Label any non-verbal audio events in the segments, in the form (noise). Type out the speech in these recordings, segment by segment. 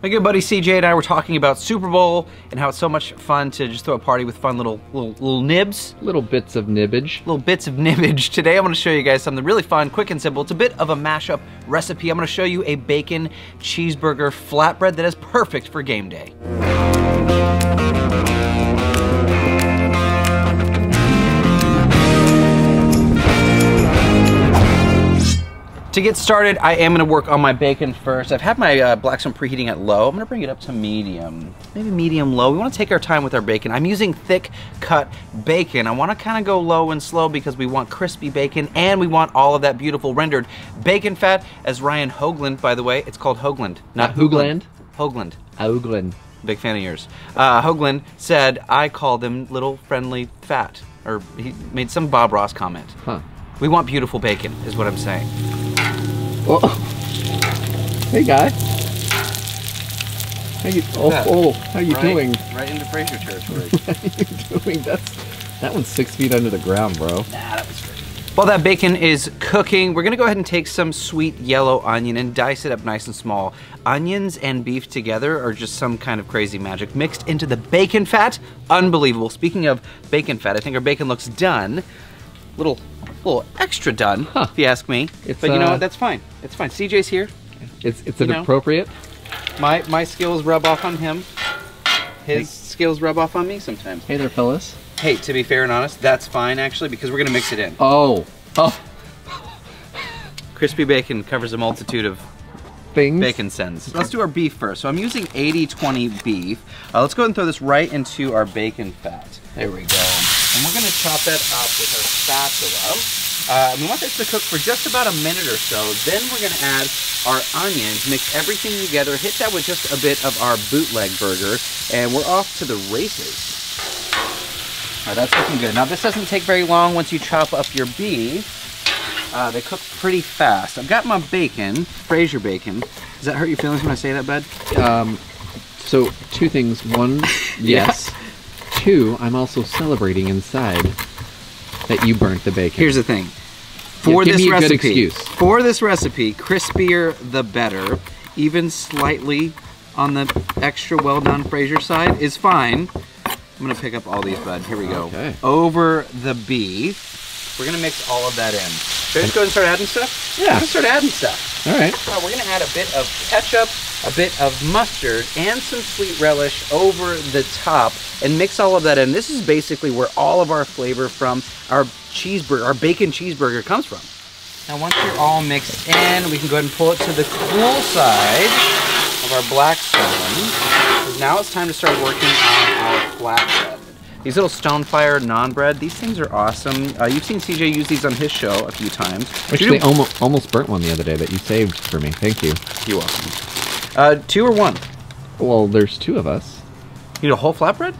My good buddy CJ and I were talking about Super Bowl and how it's so much fun to just throw a party with fun little little little nibs, Little bits of nibbage. little bits of (laughs) nibbage. Today I'm going to show you guys something really fun, quick and simple. It's a bit of a mashup recipe. I'm going to show you a bacon cheeseburger flatbread that is perfect for game day. To get started, I am gonna work on my bacon first. I've had my uh, Blackstone preheating at low. I'm gonna bring it up to medium, maybe medium low. We wanna take our time with our bacon. I'm using thick cut bacon. I wanna kinda go low and slow because we want crispy bacon and we want all of that beautiful rendered bacon fat. As Ryan Hoagland, by the way, it's called Hoagland, not Hoogland? Hoagland. Auglin. Big fan of yours. Uh, Hoagland said, I call them little friendly fat. Or he made some Bob Ross comment. Huh. We want beautiful bacon, is what I'm saying. Oh. Hey guy. How you oh, that? oh how you right, doing? Right into Frazier territory. (laughs) How you doing? That's that one's six feet under the ground, bro. nah, that was great. While that bacon is cooking, we're gonna go ahead and take some sweet yellow onion and dice it up nice and small. Onions and beef together are just some kind of crazy magic mixed into the bacon fat. Unbelievable. Speaking of bacon fat, I think our bacon looks done. Little, little extra done, Huh. if you ask me. It's, but you know uh, what? That's fine. It's fine. CJ's here. It's it's an appropriate. My my skills rub off on him. His skills rub off on me sometimes. Hey there, fellas. Hey, to be fair and honest, that's fine actually because we're gonna mix it in. Oh. Oh. (laughs) Crispy bacon covers a multitude of Things. bacon sends. Let's do our beef first. So I'm using 80-20 beef. Uh, let's go ahead and throw this right into our bacon fat. There we go. And we're gonna chop that up with our spatula. Uh, we want this to cook for just about a minute or so. Then we're gonna add our onions, mix everything together, hit that with just a bit of our bootleg burger, and we're off to the races. All right, that's looking good. Now this doesn't take very long once you chop up your beef. Uh, they cook pretty fast. I've got my bacon, Frazier bacon. Does that hurt your feelings when I say that, bud? Um. So two things. One, (laughs) yes. Two, I'm also celebrating inside that you burnt the bacon. Here's the thing. For give this me a good recipe, for this recipe, crispier the better. Even slightly on the extra well done Frazier side is fine. I'm gonna pick up all these, bud. Here we go. Okay. Over the beef. We're gonna mix all of that in. Should I just go ahead and start adding stuff? Yeah. I'm gonna start adding stuff. All right. Uh, we're gonna add a bit of ketchup, a bit of mustard, and some sweet relish over the top and mix all of that in. This is basically where all of our flavor from our cheeseburger, our bacon cheeseburger comes from. Now once you're all mixed in, we can go ahead and pull it to the cool side of our Blackstone. 'Cause Now it's time to start working on our flatbread. These little Stonefire naan-bread, these things are awesome. Uh, you've seen CJ use these on his show a few times. Actually, almost almost burnt one the other day that you saved for me. Thank you. You're welcome. Uh, two or one? Well, there's two of us. You need a whole flatbread?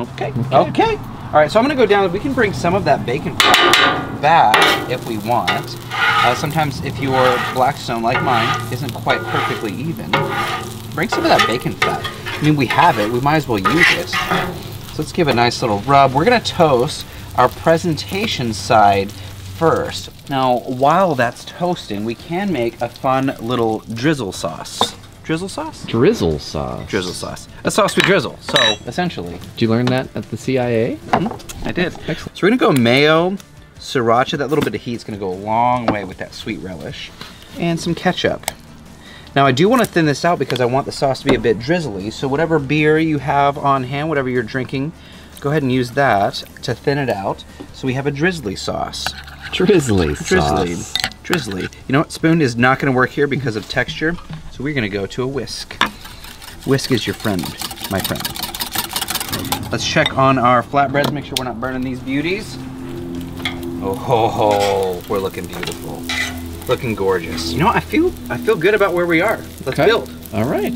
okay. Okay. All right, so I'm gonna go down. We can bring some of that bacon fat back if we want. Uh, sometimes if your Blackstone, like mine, isn't quite perfectly even, bring some of that bacon fat. I mean, we have it. We might as well use it. So let's give it a nice little rub. We're gonna toast our presentation side first. Now, while that's toasting, we can make a fun little drizzle sauce. Drizzle sauce? Drizzle sauce. drizzle sauce. A sauce we drizzle. So essentially, Did you learn that at the CIA? Mm-hmm. I did. Excellent. So we're gonna go mayo, sriracha. That little bit of heat is gonna go a long way with that sweet relish, and some ketchup. Now I do want to thin this out because I want the sauce to be a bit drizzly. So whatever beer you have on hand, whatever you're drinking, go ahead and use that to thin it out. So we have a drizzly sauce. Drizzly Drizzly. sauce. Drizzly. You know what? Spoon is not going to work here because of texture. So we're going to go to a whisk. Whisk is your friend, my friend. Let's check on our flatbreads, make sure we're not burning these beauties. Oh, ho, ho, we're looking beautiful. Looking gorgeous. You know. I feel I feel good about where we are. Let's Okay. build. All right.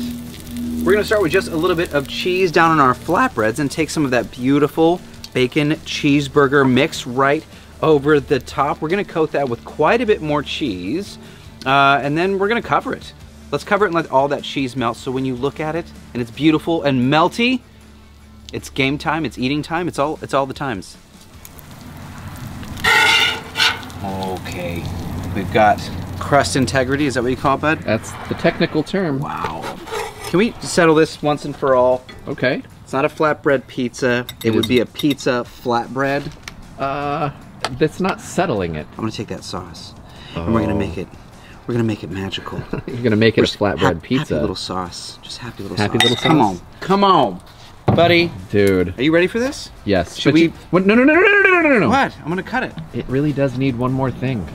We're gonna start with just a little bit of cheese down on our flatbreads and take some of that beautiful bacon cheeseburger mix right over the top. We're gonna coat that with quite a bit more cheese, uh, and then we're gonna cover it. Let's cover it and let all that cheese melt so when you look at it and it's beautiful and melty, it's game time, it's eating time, it's all, it's all the times. Okay, We've got crust integrity. Is that what you call it, bud? That's the technical term. Wow. Can we settle this once and for all? Okay. It's not a flatbread pizza. It, it would be a pizza flatbread. Uh, that's not settling it. I'm gonna take that sauce, oh. and we're gonna make it. We're gonna make it magical. You're gonna make it we're a flatbread ha pizza. Happy little sauce. Just happy little happy sauce. Happy little sauce. Come on, come on, buddy. Dude. Are you ready for this? Yes. Should but we? You... no, no, no, no, no, no, no, no. What? I'm gonna cut it. It really does need one more thing.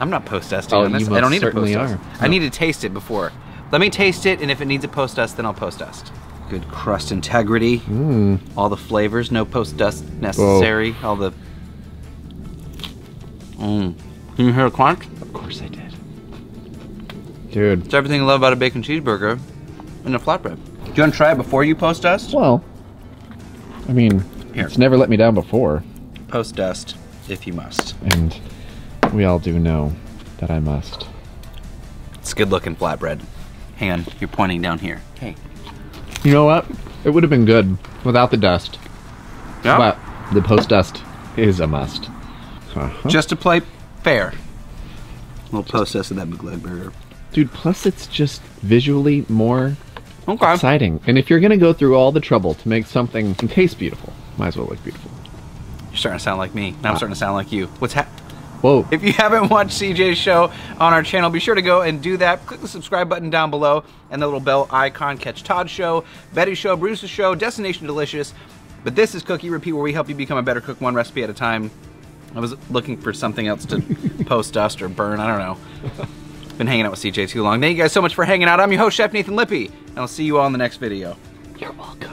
I'm not post dusting Oh, on this. you I don't most need to post certainly dust. are. I need to taste it before. Let me taste it, and if it needs a post dust, then I'll post dust. Good crust integrity. Mmm. All the flavors, no post dust necessary. All the. Mmm. Can you hear a crunch? Of course I did. Dude. It's everything I love about a bacon cheeseburger and a flatbread. Do you want to try it before you post dust? Well, I mean, Here. it's never let me down before, Post dust if you must. and we all do know that I must. It's good looking flatbread. Hang on, you're pointing down here. Hey. You know what? It would have been good without the dust, but the post dust is a must. Uh-huh. Just to play fair. We'll post dust of that McLeod burger. Dude, plus it's just visually more Okay. exciting. And if you're gonna go through all the trouble to make something taste beautiful, might as well look beautiful. You're starting to sound like me. Now I'm starting to sound like you. What's hap? Whoa. If you haven't (laughs) watched CJ's show on our channel, be sure to go and do that. Click the subscribe button down below and the little bell icon. Catch Todd's show, Betty's show, Bruce's show, Destination Delicious. But this is Cook Eat Repeat, where we help you become a better cook one recipe at a time. I was looking for something else to (laughs) post dust or burn. I don't know. Been hanging out with CJ too long. Thank you guys so much for hanging out. I'm your host, Chef Nathan Lippy, and I'll see you all in the next video. You're welcome.